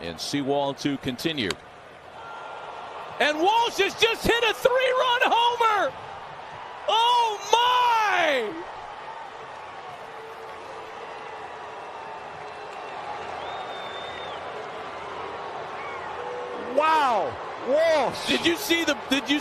And Sewald to continue. And Walsh has just hit a three-run homer. Oh my! Wow! Walsh. Did you see the? Did you?